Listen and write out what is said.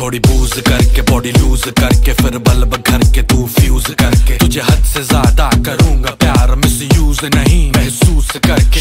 थोड़ी बूज करके body loose करके, फिर बल्ब घर के तू फ्यूज करके। तुझे हद से ज़्यादा करूँगा प्यार मिस यूज़ नहीं, महसूस करके।